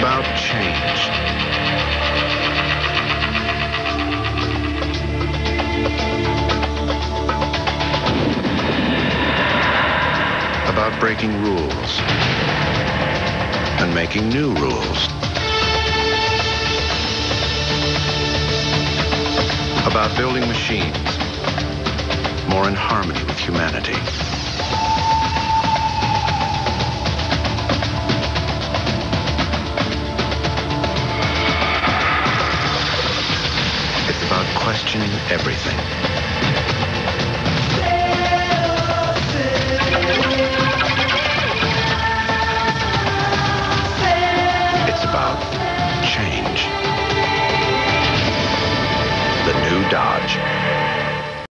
about change. about breaking rules and making new rules. About building machines more in harmony with humanity. Questioning everything. It's about change. The new Dodge.